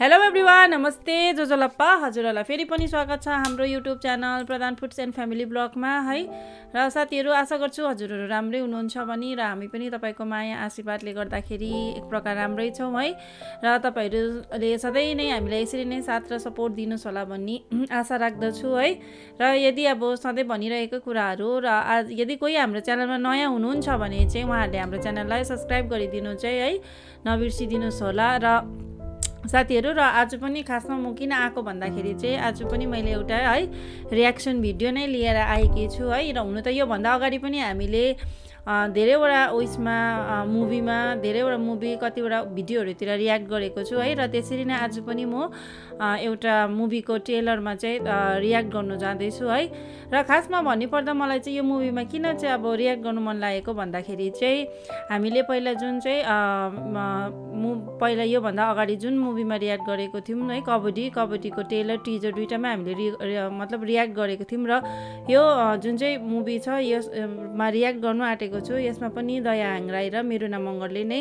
Hello everyone नमस्ते जोजोलप्पा हजुरहरूलाई फेरि पनि स्वागत छ हाम्रो YouTube channel Pradhan foods and family ब्लगमा है? र साथीहरू आशा गर्छु हजुरहरू राम्रै हुनुहुन्छ भने र हामी पनि तपाईँको माया आशीर्वादले गर्दाखेरि एक प्रकार राम्रै छौँ है? र तपाईँहरूले सधैँ नै हामीलाई यसरी नै साथ र सपोर्ट दिनुहोस् होला भन्ने आशा राख्दछु है? र यदि अब सधैँ भनिरहेको कुराहरू र आज यदि कोही हाम्रो च्यानलमा नयाँ हुनुहुन्छ भने चाहिँ उहाँहरूले हाम्रो च्यानललाई सब्सक्राइब गरिदिनु चाहिँ है? नबिर्सिदिनुहोस् होला र साथीहरू र आज पनि खासमा म किन आएको भन्दाखेरि चाहिँ आज पनि मैले एउटा है रियाक्सन भिडियो नै लिएर आएकी छु है र हुनु त योभन्दा अगाडि पनि हामीले धेरैवटा उयसमा मुभीमा धेरैवटा मुभी कतिवटा भिडियोहरूतिर रियाक्ट गरेको छु है। र त्यसरी नै आज पनि म एउटा मुभीको ट्रेलरमा चाहिँ रियाक्ट गर्नु जाँदैछु है। र खासमा भन्नुपर्दा मलाई चाहिँ यो मुभीमा किन चाहिँ अब रियाक्ट गर्नु मन लागेको भन्दाखेरि चाहिँ हामीले पहिला जुन चाहिँ मु पहिला योभन्दा अगाडि जुन मुभीमा रियाक्ट गरेको थियौँ है कबड्डी कबड्डीको टेलर टिजर दुइटामा हामीले रि मतलब रियाक्ट गरेको थियौँ। र यो जुन चाहिँ मुभी छ यसमा रियाक्ट गर्नु आँटेको गरेको छु। यसमा पनि दया ह्याङराई र मेरुना मङ्गरले नै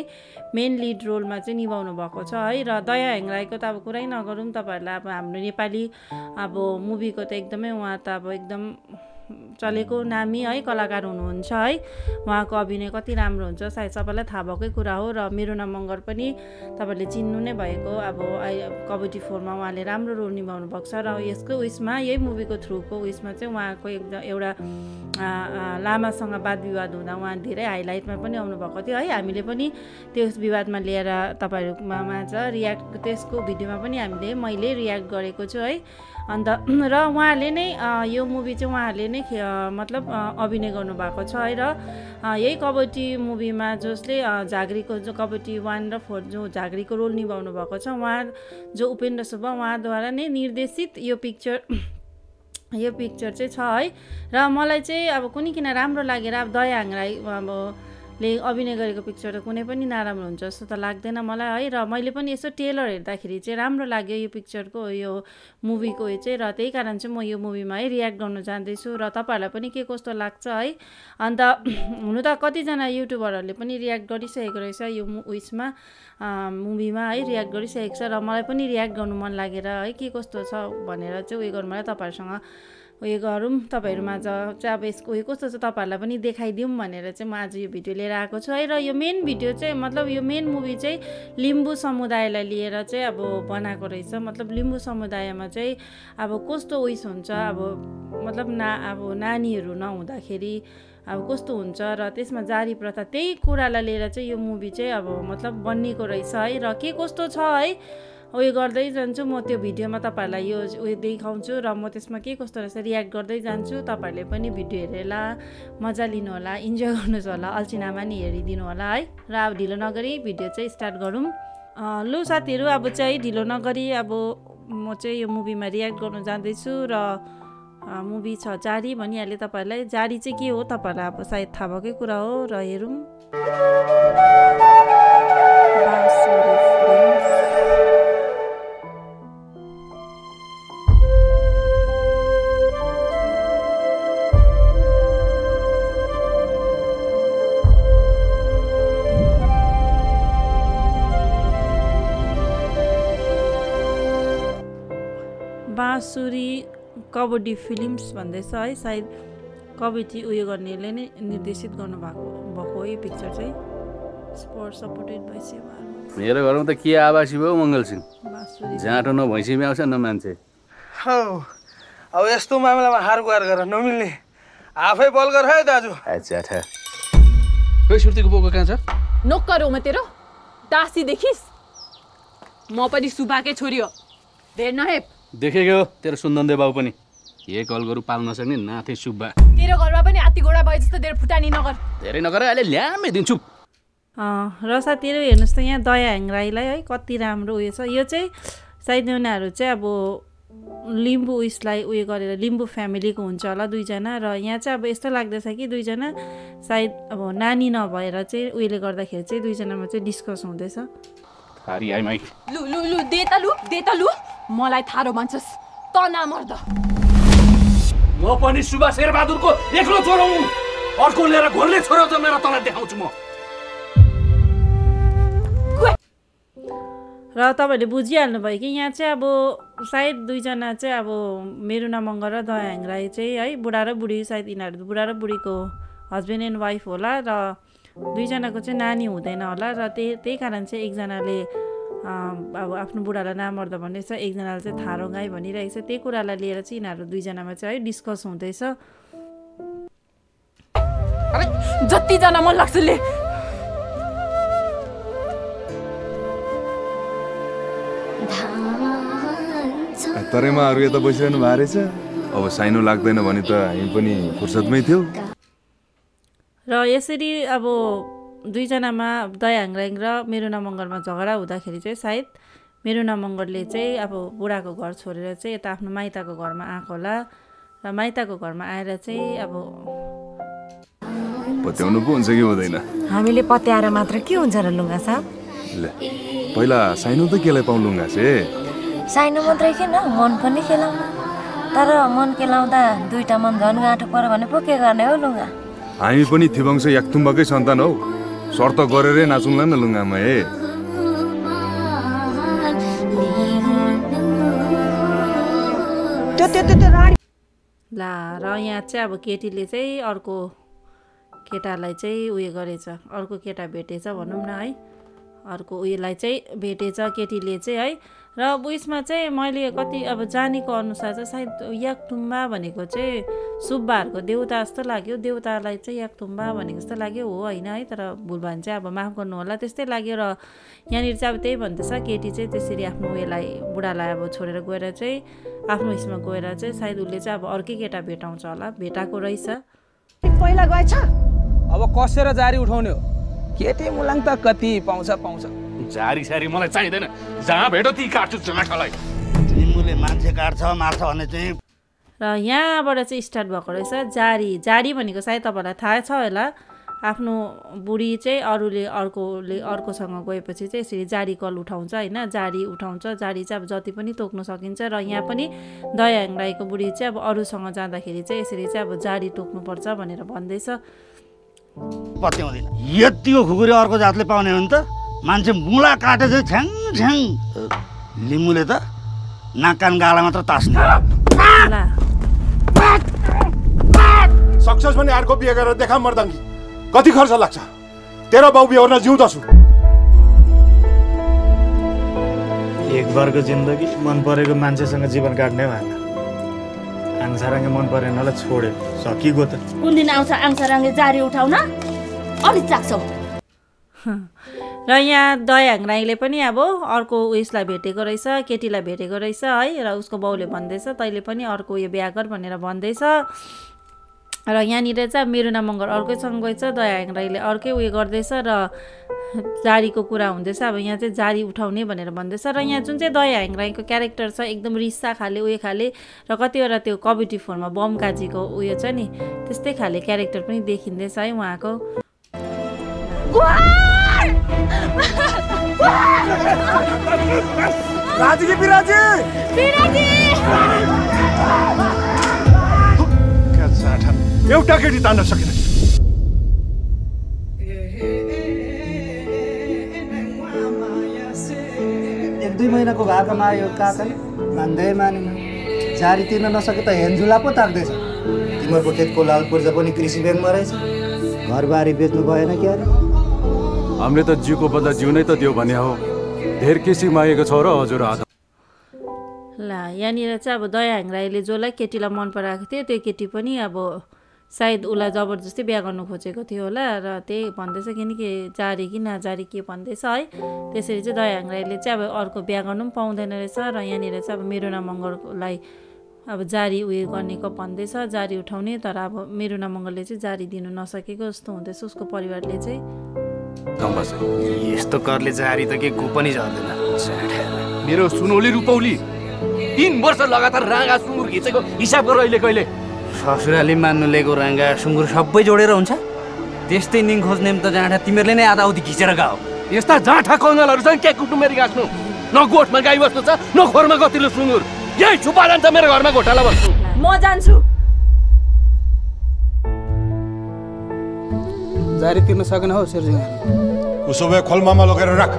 मेन लिड रोलमा चाहिँ निभाउनु भएको छ है। र दया ह्याङराईको त अब कुरै नगरौँ तपाईँहरूलाई अब हाम्रो नेपाली अब मुभीको त एकदमै उहाँ त अब एकदम चलेको नामी है कलाकार हुनुहुन्छ है। उहाँको अभिनय कति राम्रो हुन्छ सायद सबैलाई थाहा भएकै कुरा हो र मेरो नाम मङ्गर पनि तपाईँहरूले चिन्नु नै भएको अब कबड्डी फोरमा उहाँले राम्रो रोल निभाउनु भएको छ र यसको उयसमा यही मुभीको थ्रुको उयसमा चाहिँ उहाँको एकदम एउटा लामासँग वाद विवाद हुँदा उहाँ धेरै हाइलाइटमा पनि आउनुभएको थियो है। हामीले पनि त्यस विवादमा लिएर तपाईँहरूमा माझ रियाक्ट त्यसको भिडियोमा पनि हामीले मैले रियाक्ट गरेको छु है। अन्त र उहाँले नै यो मुभी चाहिँ उहाँहरूले नै मतलब अभिनय गर्नुभएको छ है र यही कबड्डी मुभीमा जसले झाँक्रीको जो कबड्डी वान र फोर जो झाँक्रीको रोल निभाउनु भएको छ उहाँ जो उपेन्द्र सुब्बा उहाँद्वारा नै निर्देशित यो पिक्चर यो पिक्चर चाहिँ छ है र मलाई चाहिँ अब कुनै किन राम्रो लागेर अब दया हाङराई अब ले अभिनय गरेको पिक्चर त कुनै पनि नराम्रो हुन्छ जस्तो त लाग्दैन मलाई है र मैले पनि यसो टेलर हेर्दाखेरि चाहिँ राम्रो लाग्यो यो पिक्चरको यो मुभीको चाहिँ र त्यही कारण चाहिँ म यो मुभीमा है रियाक्ट गर्नु जाँदैछु र तपाईँहरूलाई पनि के कस्तो लाग्छ है। अन्त हुनु त कतिजना युट्युबरहरूले पनि रियाक्ट गरिसकेको रहेछ यो उयसमा मुभीमा है रियाक्ट गरिसकेको छ र मलाई पनि रियाक्ट गर्नु मन लागेर है के कस्तो छ भनेर चाहिँ उयो गर्नु मलाई तपाईँहरूसँग। उयो गरौँ। तपाईँहरूमा चाहिँ अब यसको उयो कस्तो छ तपाईँहरूलाई पनि देखाइदिउँ भनेर चाहिँ म आज यो भिडियो लिएर आएको छु। है र यो मेन भिडियो चाहिँ मतलब यो मेन मुभी चाहिँ लिम्बू समुदायलाई लिएर चाहिँ अब बनाएको रहेछ। मतलब लिम्बू समुदायमा चाहिँ अब कस्तो उयस हुन्छ अब मतलब ना अब नानीहरू नहुँदाखेरि अब कस्तो हुन्छ र त्यसमा जारी प्रथा त्यही कुरालाई लिएर चाहिँ यो मुभी चाहिँ अब मतलब बनिएको रहेछ। है र के कस्तो छ है? उयो गर्दै जान्छु। म त्यो भिडियोमा तपाईँहरूलाई यो उयो देखाउँछु र म त्यसमा के कस्तो रहेछ रियाक्ट गर्दै जान्छु। तपाईँहरूले पनि भिडियो हेरेर मजा लिनु होला इन्जोय गर्नुहोस् होला अल्छिनामा नि हेरिदिनु होला है। र अब ढिलो नगरी भिडियो चाहिँ स्टार्ट गरौँ। लु साथीहरू अब चाहिँ ढिलो नगरी अब म चाहिँ यो मुभीमा रियाक्ट गर्नु जाँदैछु र मुभी छ जारी भनिहालेँ तपाईँहरूलाई। जारी चाहिँ के हो? तपाईँहरूलाई अब सायद थाहा भएकै कुरा हो र हेरौँ। बाँसुरी कबड्डी फिल्म्स भन्दैछ है सायद कबड्डी उयो गर्नेले नै निर्देशित गर्नुभएको भएको यो पिक्चर चाहिँ। स्पोर्ट सपोर्टेड बाई सेवा मेरो घरमा त के आवासी भयो मङ्गल सिंह? जाँटो न भैँसी आउँछ न मान्छे। हौ अब यस्तो मामिलामा हार गुहार गरेर नमिल्ने। आफै बल गर है दाजु। खोइ सुर्तीको बोको कहाँ छ? नोक्कर हो म तेरो। दासी देखिस्? म पनि सुबाकै छोरी हो। धेर नहेप देखेको तेरो सुन्दन्दे बाउ पनि। एक अलगरु पाल्न सक्ने नाथे सुब्बा? तेरो घरमा पनि हात्ती घोडा भए जस्तो धेरै फुटानी नगर। धेरै नगर अहिले ल्यामै दिन्छु र साथीहरू हेर्नुहोस् त यहाँ दया ह्याङराईलाई है कति राम्रो उयो छ। यो चाहिँ सायद उनीहरू चाहिँ अब लिम्बू उयसलाई उयो गरेर लिम्बू फ्यामिलीको हुन्छ होला दुईजना। र यहाँ चाहिँ अब यस्तो लाग्दैछ कि दुईजना सायद अब नानी नभएर चाहिँ उयोले गर्दाखेरि चाहिँ दुईजनामा चाहिँ डिस्कस हुँदैछ। मलाई थारो भन्छस् त नामर्द म पनि सुभाष शेरबहादुरको एक्लो छोरो हुँ। अर्को लिएर घोर्ले छोरो जन्मेर तँलाई देखाउँछु म। र तपाईँहरूले बुझिहाल्नु भयो कि यहाँ चाहिँ अब सायद दुईजना चाहिँ अब मेरुना मगर र दयाङ राई चाहिँ है बुढा र बुढी सायद यिनीहरू बुढा र बुढीको हस्बेन्ड एन्ड वाइफ होला र दुईजनाको चाहिँ नानी हुँदैन होला र त्यही त्यही कारण चाहिँ एकजनाले अब आफ्नो बुढालाई नामर्द भन्दैछ एकजनाले चाहिँ थारो गाई भनिरहेको छ त्यही कुरालाई लिएर चाहिँ यिनीहरू दुईजनामा चाहिँ है डिस्कस हुँदैछ। जतिजना मन लाग्छ ले। तरैमा अरू यता बसिरहनु भएको रहेछ। अब साइनो लाग्दैन भने त हामी पनि फुर्सदमै थियौँ। र यसरी अब दुईजनामा दयाङ राई र मेरुना मगरमा झगडा हुँदाखेरि चाहिँ सायद मेरुना मगरले चाहिँ अब बुढाको घर छोडेर चाहिँ यता आफ्नो माइताको घरमा आएको होला र माइताको घरमा आएर चाहिँ अब पत्याउनु पो हुन्छ कि हुँदैन? हामीले पत्याएर मात्र के हुन्छ र लुगा साहब? ल पहिला साइनो त केलाई पाउँ लुङ्गा से? साइनो मात्रै किन मन पनि खेलाउनु तर मन केलाउँदा दुइटा मन झन् गाँठो पऱ्यो भने पो के गर्ने हो लुगा हामी पनि थिवंश याक्थुम्बाकै सन्तान हौ। सर्त गरेरै नाचौँला न लुङ्गामा ए। ला र यहाँ चाहिँ अब केटीले चाहिँ अर्को केटालाई चाहिँ उयो गरेछ अर्को केटा भेटेछ भनौँ न है। अर्को उयोलाई चाहिँ भेटेछ केटीले चाहिँ है। र उयसमा चाहिँ मैले कति अब जानेको अनुसार चाहिँ सायद याकथुम्बा भनेको चाहिँ सुब्बाहरूको देउता जस्तो लाग्यो। देउतालाई चाहिँ याकथुम्बा भनेको जस्तो लाग्यो हो होइन है? तर भुल भयो भने चाहिँ अब माफ गर्नु होला त्यस्तै लाग्यो र यहाँनिर चाहिँ अब त्यही भन्दैछ केटी चाहिँ त्यसरी आफ्नो उयोलाई बुढालाई अब छोडेर गएर चाहिँ आफ्नो उयसमा गएर चाहिँ सायद उसले चाहिँ अब अर्कै केटा भेटाउँछ होला भेटाएको रहेछ। पहिला गएछ? अब कसेर जारी उठाउने हो? केटी मुलाङ त कति पाउँछ पाउँछ। झारी सारी मलाई चाहिँदैन। जहाँ भेटो ती काट्छु जाँठालाई लिम्बूले मान्छे काट्छ मार्छ भन्ने चाहिँ र यहाँबाट चाहिँ स्टार्ट भएको रहेछ जारी। जारी भनेको सायद तपाईँलाई थाहा छ होला। आफ्नो बुढी चाहिँ अरूले अर्कोले अर्कोसँग गएपछि चाहिँ यसरी जारी कल उठाउँछ होइन? जारी उठाउँछ जारी चाहिँ अब जति पनि तोक्न सकिन्छ र यहाँ पनि दयाङ राईको बुढी चाहिँ अब अरूसँग जाँदाखेरि चाहिँ यसरी चाहिँ अब जारी तोक्नुपर्छ भनेर भन्दैछ। पत्याउँदैन। यतिको खुकुरी अर्को जातले पाउने हो नि त। मान्छे मुला काटे चाहिँ छ्याङ छ्याङ। लिम्बूले त नाक कान गाला मात्र तास्ने। सक्सेस भने अर्को बिहे गरेर देखा मर्दङ्गी कति खर्च लाग्छ? तेरो बाउ बिहोर्न जिउँदो छु एक वर्ग जिन्दगी मन परेको मान्छेसँग जीवन काट्ने भएन। आङसाराङ्गे मन परेनलाई छोड्यो। सकिगयो त। कुन दिन आउँछ आङसाराङले जारी उठाउन? अलिक चाख्छौ। र यहाँ दयाङ राईले पनि अब अर्को उयसलाई भेटेको रहेछ केटीलाई भेटेको रहेछ है र उसको बाउले भन्दैछ तैँले पनि अर्को उयो बिहा गर भनेर भन्दैछ। र यहाँनिर चाहिँ मेरुना मगर अर्कैसँग गएछ दयाङ राईले अर्कै उयो गर्दैछ र जारीको कुरा हुँदैछ। अब यहाँ चाहिँ जारी उठाउने भनेर भन्दैछ। र यहाँ जुन चाहिँ दयाङ राईको क्यारेक्टर छ एकदम रिस्सा खाले उयो खाले र कतिवटा त्यो कमेडी फोनमा बम काजीको उयो छ नि त्यस्तै खाले क्यारेक्टर पनि देखिँदैछ है उहाँको। राजी कि बिराजी। एउटा केटी तान्न सकेन। एक दुई महिनाको भए कमा यो काकाले मान्दै मानेन। जारी तिर्न नसके त हेन्जुला पो ताक्दैछ। तिमीहरूको खेतको लाल पूर्जा पनि कृषि ब्याङ्कमा रहेछ। घरबारी बेच्नु भएन क्या हामीले त जिउको बदला जिउ नै त दियो भने हो। धेर किसी मागेको छ र हजुर आधा। ला यहाँनिर चाहिँ अब दयाङ राईले जसलाई केटीलाई मन पराएको थियो त्यो केटी पनि अब सायद उसलाई जबरजस्ती बिहा गर्नु खोजेको थियो होला र त्यही भन्दैछ किनकि जारी कि नजारी के भन्दैछ है। त्यसरी चाहिँ दयाङ राईले चाहिँ अब अर्को बिहा गर्नु पनि पाउँदैन रहेछ र यहाँनिर चाहिँ अब मेरुना मङ्गललाई अब जारी उयो गर्नेको भन्दैछ जारी उठाउने तर अब मेरुना मङ्गलले चाहिँ जारी दिनु नसकेको जस्तो हुँदैछ उसको परिवारले चाहिँ। यस्तो करले जारी त के पनि झर्दैन मेरो सुनौली रुपौली तिन वर्ष लगातार राँगा सुँगुर घिचेको हिसाब गर अहिले कहिले। ससुराली मान्नु लिएको राङ्गा सुँगुर सबै जोडेर हुन्छ। त्यस्तै निङ खोज्ने त जाँडा तिमीहरूले नै आधा आउधी खिचेर गाओ यस्ता जाँठा कङ्गालहरू छन् के कुट्नु मेरो गाँच्नु न? गोठमा गाई बस्नु छ न खोरमा कतिलो सुँगुर। यही छुपा जान्छ मेरो घरमा घोटाला बस्नु। म जान्छु। जारी तिर्न सकेन हौ शेरजी उसो भए खोलमामा लगेर राख।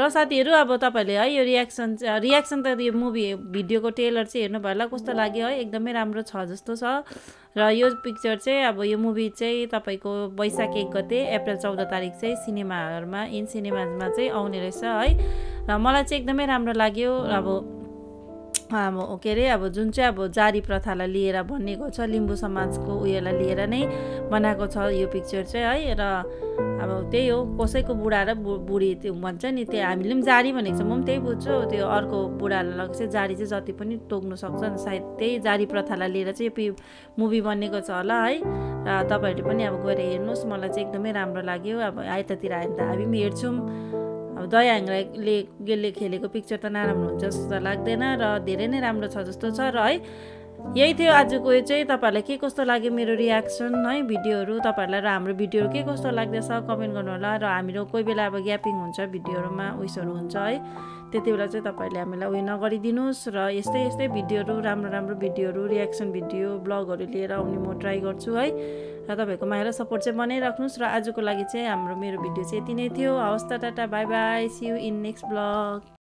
र साथीहरू अब तपाईँहरूले है यो रियाक्सन रियाक्सन त यो मुभी भिडियोको टेलर चाहिँ हेर्नु भयो होला कस्तो लाग्यो है? एकदमै राम्रो छ जस्तो छ। र यो पिक्चर चाहिँ अब यो मुभी चाहिँ तपाईँको वैशाख एक गते अप्रिल चौध तारिक चाहिँ सिनेमाहरूमा इन सिनेमामा चाहिँ आउने रहेछ है। र मलाई चाहिँ एकदमै राम्रो लाग्यो। अब के अरे अब जुन चाहिँ अब जारी प्रथालाई लिएर बनिएको छ लिम्बू समाजको उयोलाई लिएर नै बनाएको छ यो पिक्चर चाहिँ है। र अब त्यही हो कसैको बुढा र बुढी त्यो भन्छ नि त्यो हामीले पनि जारी भनेको छ। म पनि त्यही बुझ्छु त्यो अर्को बुढालाई चाहिँ जारी चाहिँ जति पनि तोक्नु सक्छ सायद त्यही जारी प्रथालाई लिएर चाहिँ यो पि मुभी बनेको छ होला है। र तपाईँहरूले पनि अब गएर हेर्नुहोस् मलाई चाहिँ एकदमै राम्रो लाग्यो। अब आइततिर आयो भने त हामी पनि हेर्छौँ। अब दया हाङराईले गेलले खेलेको पिक्चर त नराम्रो हुन्छ जस्तो त लाग्दैन र धेरै नै राम्रो छ जस्तो छ र है यही थियो आजको यो चाहिँ तपाईँहरूलाई के कस्तो लाग्यो मेरो रियाक्सन है भिडियोहरू तपाईँहरूलाई र हाम्रो भिडियोहरू के कस्तो लाग्दैछ? कमेन्ट गर्नु होला र हामीहरू कोही बेला अब ग्यापिङ हुन्छ भिडियोहरूमा उयसहरू हुन्छ है। त्यति बेला चाहिँ तपाईँहरूले हामीलाई उयो नगरिदिनुहोस् र यस्तै यस्तै भिडियोहरू राम्रो राम्रो भिडियोहरू रियाक्सन भिडियो ब्लगहरू लिएर आउने म ट्राई गर्छु है। र तपाईँहरूको माया र सपोर्ट चाहिँ बनाइराख्नुहोस् र आजको लागि चाहिँ हाम्रो मेरो भिडियो चाहिँ यति नै थियो। हवस् त tata bye bye see you in next blog